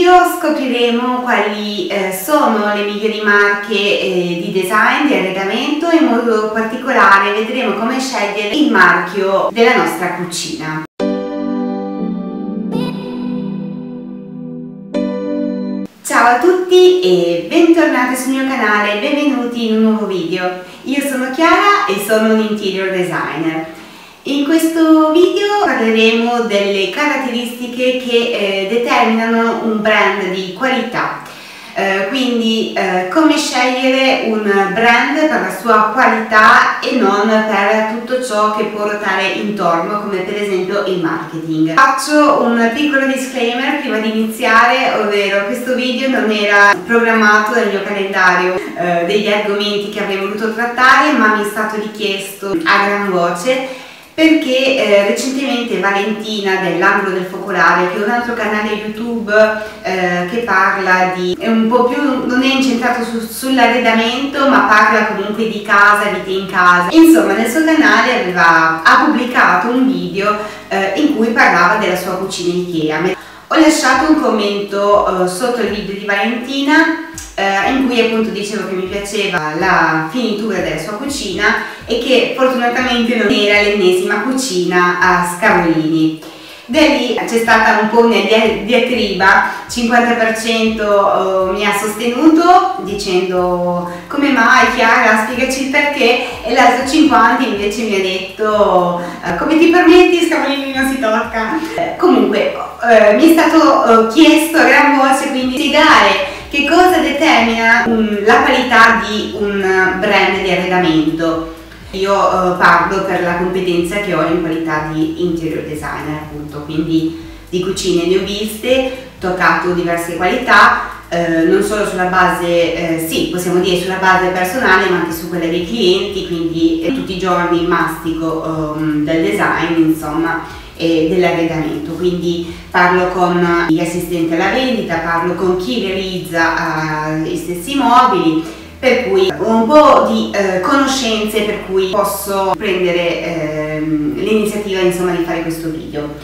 video scopriremo quali eh, sono le migliori marche eh, di design, di arredamento e in modo particolare vedremo come scegliere il marchio della nostra cucina. Ciao a tutti e bentornati sul mio canale, benvenuti in un nuovo video. Io sono Chiara e sono un interior designer. In questo video parleremo delle caratteristiche che eh, determinano un brand di qualità eh, quindi eh, come scegliere un brand per la sua qualità e non per tutto ciò che può ruotare intorno come per esempio il marketing. Faccio un piccolo disclaimer prima di iniziare ovvero questo video non era programmato nel mio calendario eh, degli argomenti che avrei voluto trattare ma mi è stato richiesto a gran voce perché eh, recentemente Valentina dell'Angolo del Focolare, che è un altro canale YouTube eh, che parla di, è un po' più, non è incentrato su, sull'arredamento, ma parla comunque di casa, vita in casa. Insomma, nel suo canale aveva, ha pubblicato un video eh, in cui parlava della sua cucina Ikea. Ho lasciato un commento eh, sotto il video di Valentina eh, in cui appunto dicevo che mi piaceva la finitura della sua cucina e che fortunatamente non era l'ennesima cucina a scavolini. Da lì c'è stata un po' una diatriba, 50% eh, mi ha sostenuto dicendo come mai Chiara spiegaci il perché e l'altro 50% invece mi ha detto eh, come ti permetti scavolini non si tocca. Eh, comunque mi è stato chiesto a gran voce quindi spiegare che cosa determina un, la qualità di un brand di arredamento? Io uh, parlo per la competenza che ho in qualità di interior designer appunto, quindi di cucine ne ho viste, toccato diverse qualità, eh, non solo sulla base, eh, sì, possiamo dire sulla base personale, ma anche su quella dei clienti, quindi eh, tutti i giorni mastico um, del design, insomma, e dell'arredamento, quindi parlo con gli assistenti alla vendita, parlo con chi realizza uh, gli stessi mobili, per cui ho un po' di eh, conoscenze per cui posso prendere eh, l'iniziativa insomma di fare questo video.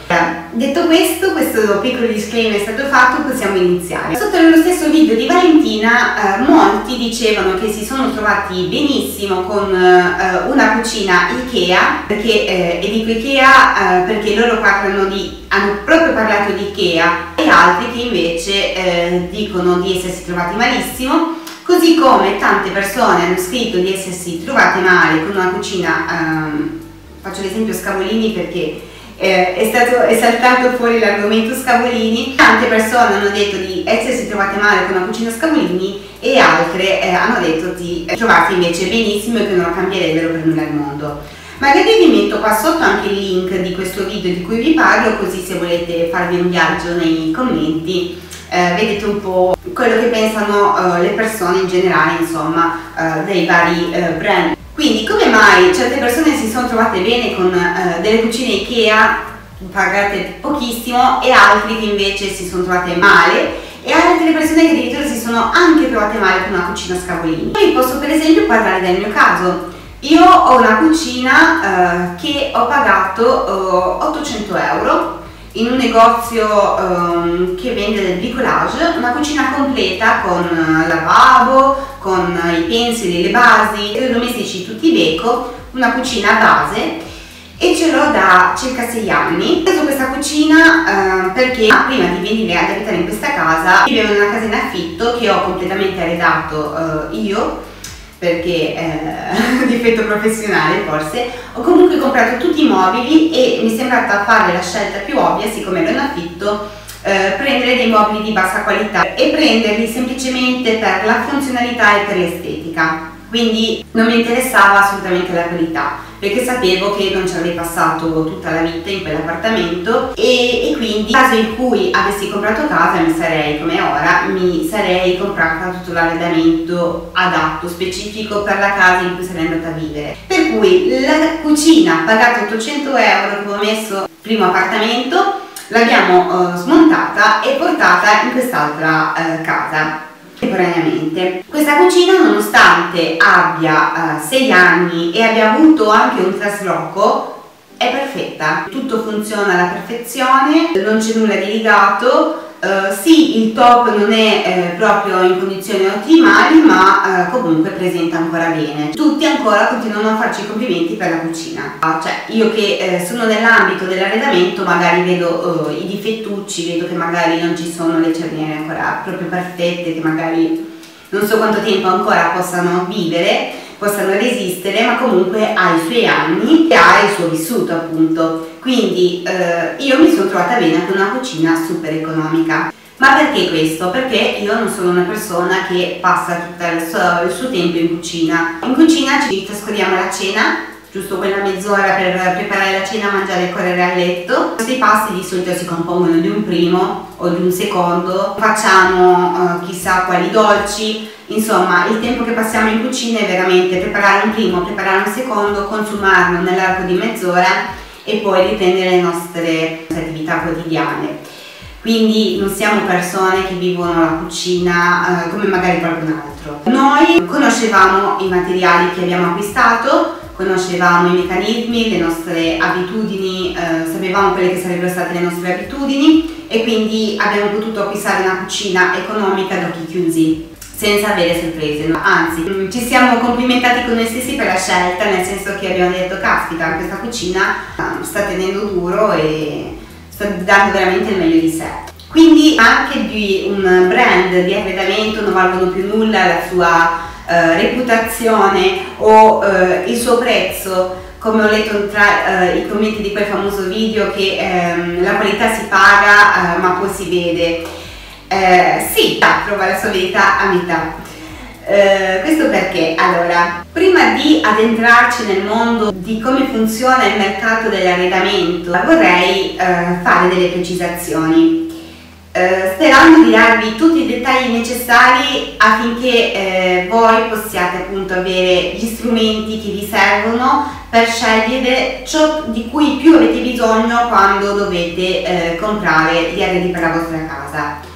Detto questo, questo piccolo disclaimer è stato fatto, possiamo iniziare. Sotto lo stesso video di Valentina eh, molti dicevano che si sono trovati benissimo con eh, una cucina Ikea, perché, eh, e dico Ikea eh, perché loro parlano di, hanno proprio parlato di Ikea e altri che invece dicono di essersi trovati malissimo Così come tante persone hanno scritto di essersi trovate male con una cucina, ehm, faccio l'esempio Scavolini perché eh, è, stato, è saltato fuori l'argomento Scavolini, tante persone hanno detto di essersi trovate male con una cucina Scavolini e altre eh, hanno detto di trovarsi invece benissimo e che non cambierebbero per nulla al mondo. Magari vi metto qua sotto anche il link di questo video di cui vi parlo così se volete farvi un viaggio nei commenti eh, vedete un po' quello che pensano eh, le persone in generale, insomma, eh, dei vari eh, brand. Quindi come mai certe persone si sono trovate bene con eh, delle cucine Ikea pagate pochissimo e altri che invece si sono trovate male e altre persone che addirittura si sono anche trovate male con una cucina scavolini. Poi posso per esempio parlare del mio caso. Io ho una cucina eh, che ho pagato 800 euro in un negozio um, che vende del bricolage, una cucina completa con uh, lavabo, con uh, i pensili, le basi, elettrodomestici tutti Beko, una cucina a base e ce l'ho da circa 6 anni. Ho preso questa cucina uh, perché prima di venire ad abitare in questa casa vivevo in una casa in affitto che ho completamente arredato uh, io perché eh, difetto professionale forse, ho comunque comprato tutti i mobili e mi è sembrata fare la scelta più ovvia, siccome ero in affitto, eh, prendere dei mobili di bassa qualità e prenderli semplicemente per la funzionalità e per l'estetica. Quindi non mi interessava assolutamente la qualità perché sapevo che non ci avrei passato tutta la vita in quell'appartamento e, e, quindi nel caso in cui avessi comprato casa mi sarei, come ora, mi sarei comprata tutto l'arredamento adatto, specifico per la casa in cui sarei andata a vivere. Per cui la cucina pagata 800 euro che ho messo primo appartamento l'abbiamo uh, smontata e portata in quest'altra uh, casa temporaneamente. Questa cucina nonostante abbia 6 uh, anni e abbia avuto anche un trasloco è perfetta, tutto funziona alla perfezione, non c'è nulla di ligato, Uh, sì, il top non è eh, proprio in condizioni ottimali, ma uh, comunque presenta ancora bene. Tutti ancora continuano a farci complimenti per la cucina. Uh, cioè, io che eh, sono nell'ambito dell'arredamento, magari vedo i difettucci, vedo che magari non ci sono le cerniere ancora proprio perfette, che magari non so quanto tempo ancora possano vivere, possano resistere, ma comunque ha i suoi anni e ha il suo vissuto appunto. Quindi eh, io mi sono trovata bene con una cucina super economica. Ma perché questo? Perché io non sono una persona che passa tutto il suo, tempo in cucina. In cucina ci trascorriamo la cena, giusto quella mezz'ora per preparare la cena, mangiare e correre a letto. Questi pasti di solito si compongono di un primo o di un secondo, facciamo uh, chissà quali dolci, insomma il tempo che passiamo in cucina è veramente preparare un primo, preparare un secondo, consumarlo nell'arco di mezz'ora e poi riprendere le nostre attività quotidiane. Quindi non siamo persone che vivono la cucina eh, come magari qualcun altro. Noi conoscevamo i materiali che abbiamo acquistato, conoscevamo i meccanismi, le nostre abitudini, eh, sapevamo quelle che sarebbero state le nostre abitudini e quindi abbiamo potuto acquistare una cucina economica ad occhi chiusi senza avere sorprese, anzi mm, ci siamo complimentati con noi stessi per la scelta, nel senso che abbiamo detto caspita questa cucina mm, sta tenendo duro e sta dando veramente il meglio di sé. Quindi anche di un brand di arredamento non valgono più nulla la sua eh, reputazione o eh, il suo prezzo. Come ho letto tra eh, i commenti di quel famoso video che ehm, la qualità si paga eh, ma poi si vede eh, sì, trova la sua verità a metà. Eh, questo perché? Allora, prima di addentrarci nel mondo di come funziona il mercato dell'arredamento, vorrei eh, fare delle precisazioni. Eh, sperando di darvi tutti i dettagli necessari affinché eh, voi possiate appunto avere gli strumenti che vi servono per scegliere ciò di cui più avete bisogno quando dovete eh, comprare gli arredi per la vostra casa.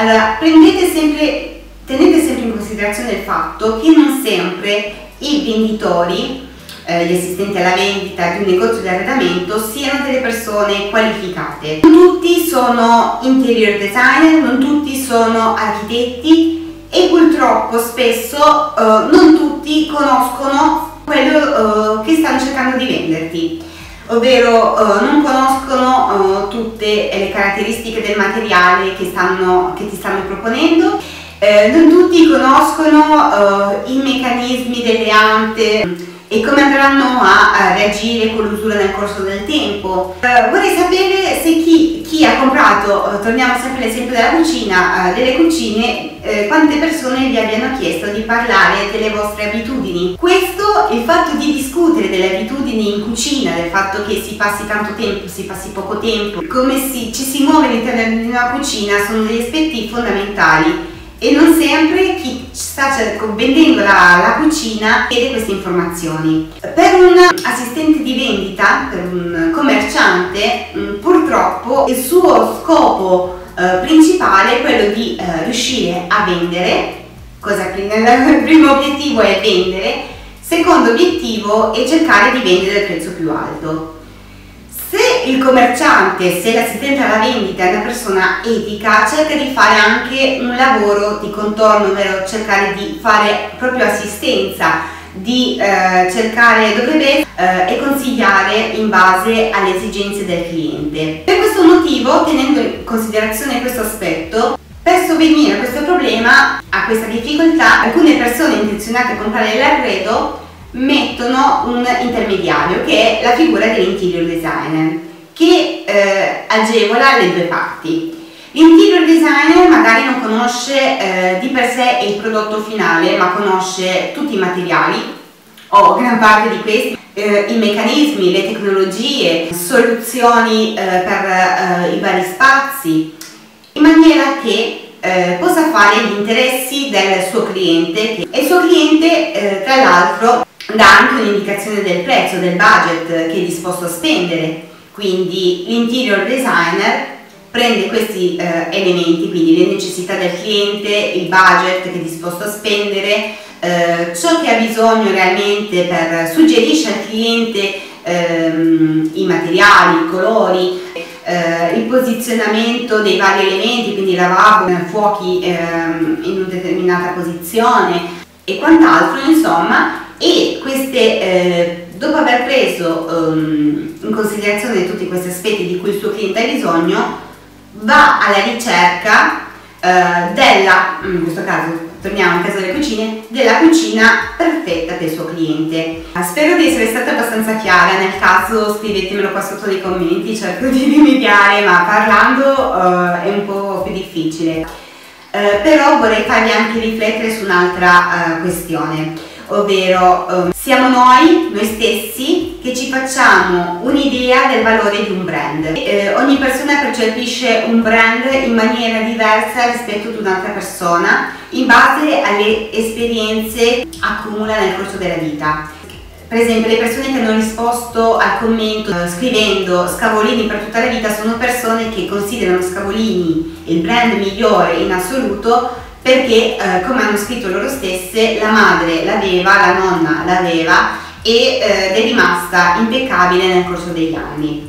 Allora, prendete sempre, tenete sempre in considerazione il fatto che non sempre i venditori, eh, gli assistenti alla vendita di un negozio di arredamento siano delle persone qualificate. Non tutti sono interior designer, non tutti sono architetti e purtroppo spesso eh, non tutti conoscono quello eh, che stanno cercando di venderti ovvero uh, non conoscono uh, tutte le caratteristiche del materiale che, stanno, che ti stanno proponendo, eh, non tutti conoscono uh, i meccanismi delle ante e come andranno a, a reagire con l'usura nel corso del tempo. Uh, vorrei sapere se chi, chi ha comprato, uh, torniamo sempre all'esempio della cucina, uh, delle cucine, quante persone vi abbiano chiesto di parlare delle vostre abitudini. Questo, il fatto di discutere delle abitudini in cucina, del fatto che si passi tanto tempo, si passi poco tempo, come si, ci si muove all'interno di una cucina, sono degli aspetti fondamentali e non sempre chi sta vendendo la, la, cucina chiede queste informazioni. Per un assistente di vendita, per un commerciante, mm, purtroppo il suo scopo eh, principale è quello di eh, riuscire a vendere, cosa il primo obiettivo è vendere, secondo obiettivo è cercare di vendere il prezzo più alto. Se il commerciante, se l'assistente alla vendita è una persona etica, cerca di fare anche un lavoro di contorno, ovvero cercare di fare proprio assistenza, di eh, cercare, dovrebbe eh, e consigliare in base alle esigenze del cliente. Per questo motivo, tenendo in considerazione questo aspetto, per sovvenire a questo problema, a questa difficoltà, alcune persone intenzionate a comprare l'arredo mettono un intermediario che è la figura dell'interior designer che eh, agevola le due parti. L'interior designer magari non conosce eh, di per sé il prodotto finale ma conosce tutti i materiali o gran parte di questi, eh, i meccanismi, le tecnologie, soluzioni eh, per eh, i vari spazi in maniera che eh, possa fare gli interessi del suo cliente e il suo cliente tra l'altro dà anche un'indicazione del prezzo, del budget che è disposto a spendere, quindi l'interior designer prende questi eh, elementi, quindi le necessità del cliente, il budget che è disposto a spendere, eh, ciò che ha bisogno realmente per suggerisce al cliente ehm, i materiali, i colori, eh, il posizionamento dei vari elementi, quindi lavabo, fuochi ehm, in una determinata posizione e quant'altro, insomma, e queste, eh, dopo aver preso um, in considerazione tutti questi aspetti di cui il suo cliente ha bisogno, va alla ricerca eh, della, in questo caso torniamo a casa delle cucine, della cucina perfetta per il suo cliente. Spero di essere stata abbastanza chiara, nel caso scrivetemelo qua sotto nei commenti, cerco di rimediare, ma parlando uh, è un po' più difficile. Uh, però vorrei farvi anche riflettere su un'altra uh, questione ovvero um, siamo noi, noi stessi, che ci facciamo un'idea del valore di un brand. Eh, ogni persona percepisce un brand in maniera diversa rispetto ad un'altra persona in base alle esperienze accumula nel corso della vita. Per esempio le persone che hanno risposto al commento eh, scrivendo Scavolini per tutta la vita sono persone che considerano Scavolini il brand migliore in assoluto perché eh, come hanno scritto loro stesse la madre l'aveva, la nonna l'aveva ed eh, è rimasta impeccabile nel corso degli anni.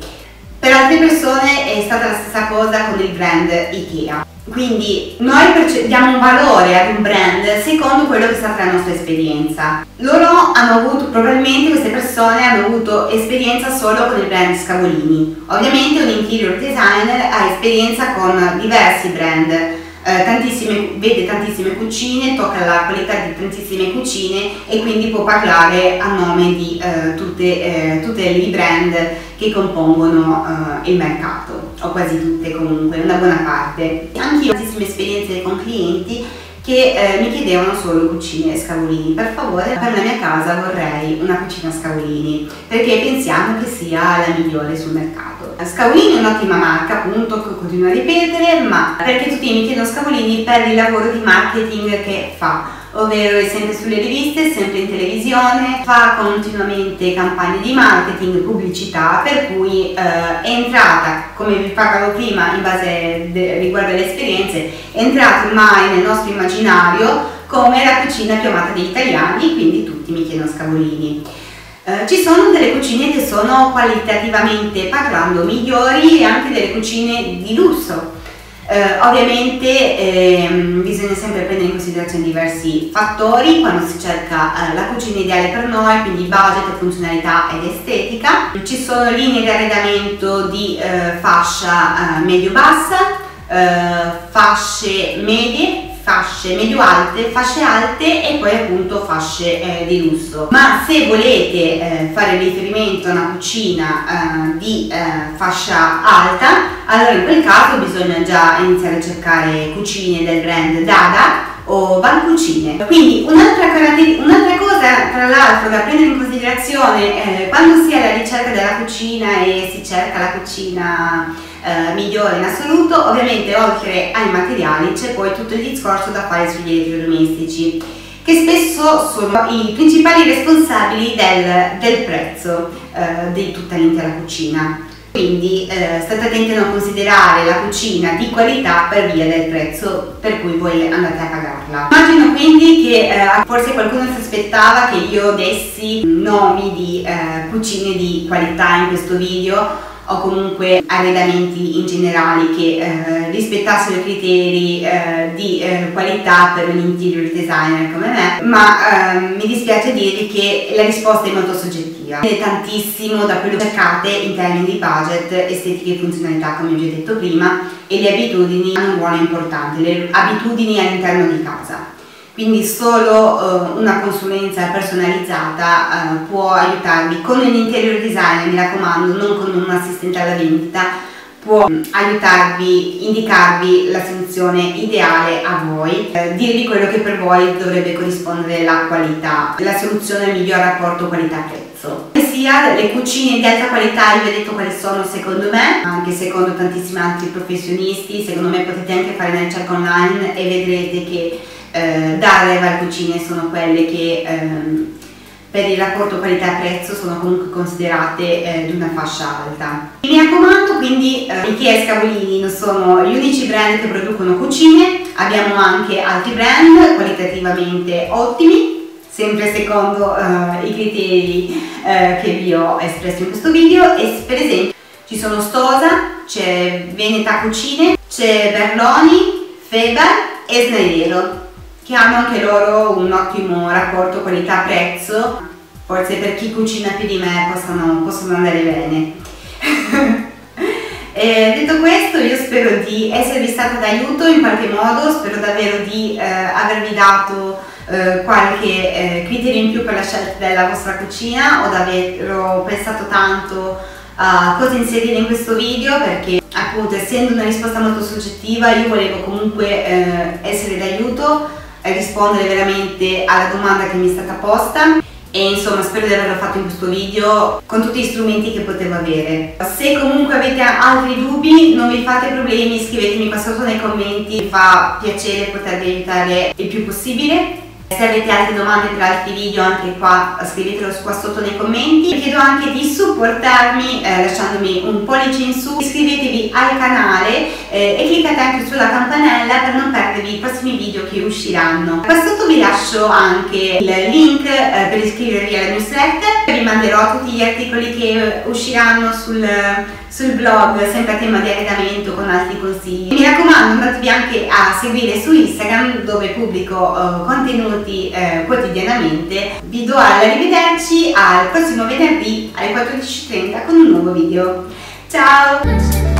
Per altre persone è stata la stessa cosa con il brand IKEA. Quindi noi diamo un valore ad un brand secondo quello che è stata la nostra esperienza. Loro hanno avuto, probabilmente queste persone hanno avuto esperienza solo con il brand Scavolini. Ovviamente un interior designer ha esperienza con diversi brand eh, tantissime, vede tantissime cucine, tocca la qualità di tantissime cucine e quindi può parlare a nome di eh, tutte, eh, tutte i brand che compongono eh, il mercato, o quasi tutte comunque, una buona parte. Anche io ho tantissime esperienze con clienti che eh, mi chiedevano solo cucine scavolini. Per favore, per la mia casa vorrei una cucina scavolini, perché pensiamo che sia la migliore sul mercato. Scavolini è un'ottima marca, appunto, che continuo a ripetere, ma perché tutti mi chiedono Scavolini per il lavoro di marketing che fa ovvero è sempre sulle riviste, sempre in televisione, fa continuamente campagne di marketing, pubblicità, per cui eh, è entrata, come vi parlavo prima in base de, riguardo alle esperienze, è entrata ormai nel nostro immaginario come la cucina più amata degli italiani, quindi tutti mi chiedono scavolini. Eh, ci sono delle cucine che sono qualitativamente parlando migliori e anche delle cucine di lusso eh, ovviamente ehm, bisogna sempre prendere in considerazione diversi fattori quando si cerca eh, la cucina ideale per noi, quindi budget, funzionalità ed estetica. Ci sono linee di arredamento di eh, fascia eh, medio-bassa, eh, fasce medie, fasce medio-alte, fasce alte e poi appunto fasce eh, di lusso. Ma se volete eh, fare riferimento a una cucina eh, di eh, fascia alta, allora in quel caso bisogna già iniziare a cercare cucine del brand Dada o Van Cucine. Quindi un'altra, un cosa tra l'altro da prendere in considerazione eh, quando si è alla ricerca della cucina e si cerca la cucina eh, migliore in assoluto, ovviamente oltre ai materiali c'è poi tutto il discorso da fare sugli elettrodomestici che spesso sono i principali responsabili del, del prezzo eh, di tutta l'intera cucina. Quindi eh, state attenti a non considerare la cucina di qualità per via del prezzo per cui voi andate a pagarla. Immagino quindi che eh, forse qualcuno si aspettava che io dessi nomi di eh, cucine di qualità in questo video o comunque arredamenti in generale che eh, rispettassero i criteri eh, di eh, qualità per un interior designer come me, ma ehm, mi dispiace dirvi che la risposta è molto soggettiva. Dipende tantissimo da quello che cercate in termini di budget, estetica e funzionalità come vi ho detto prima e le abitudini hanno un ruolo importante, le abitudini all'interno di casa quindi solo uh, una consulenza personalizzata uh, può aiutarvi con un interior designer, mi raccomando, non con un assistente alla vendita, può aiutarvi, indicarvi la soluzione ideale a voi, eh, dirvi quello che per voi dovrebbe corrispondere la qualità, la soluzione al miglior rapporto qualità-prezzo. Sia le cucine di alta qualità, io vi ho detto quali sono secondo me, anche secondo tantissimi altri professionisti, secondo me potete anche fare una ricerca online e vedrete che eh, dalle varie cucine sono quelle che ehm, per il rapporto qualità-prezzo sono comunque considerate eh, di una fascia alta. Mi raccomando quindi eh, Ikea e Scavolini non sono gli unici brand che producono cucine, abbiamo anche altri brand qualitativamente ottimi, sempre secondo eh, i criteri eh, che vi ho espresso in questo video e per esempio Ci sono Stosa, c'è Veneta Cucine, c'è Berloni, Feber e Snaiero, che hanno anche loro un ottimo rapporto qualità-prezzo. Forse per chi cucina più di me possono, possono andare bene. E detto questo io spero di esservi stata d'aiuto in qualche modo, spero davvero di eh, avervi dato eh, qualche eh, criterio in più per la scelta della vostra cucina, ho davvero pensato tanto a cosa inserire in questo video perché appunto essendo una risposta molto soggettiva io volevo comunque eh, essere d'aiuto e rispondere veramente alla domanda che mi è stata posta e insomma spero di averlo fatto in questo video con tutti gli strumenti che potevo avere. Se comunque avete altri dubbi non vi fate problemi, scrivetemi qua sotto nei commenti, mi fa piacere potervi aiutare il più possibile. Se avete altre domande per altri video anche qua scrivetelo qua sotto nei commenti. Vi chiedo anche di supportarmi eh, lasciandomi un pollice in su, iscrivetevi al canale eh, e cliccate anche sulla campanella per non perdervi i prossimi video che usciranno. Qua sotto vi lascio anche il link eh, per iscrivervi alla newsletter, vi manderò tutti gli articoli che usciranno sul sul blog sempre a tema di arredamento con altri consigli. Mi raccomando andatevi anche a seguire su Instagram dove pubblico uh, contenuti uh, quotidianamente. Vi do arrivederci al prossimo venerdì alle 14.30 con un nuovo video. Ciao!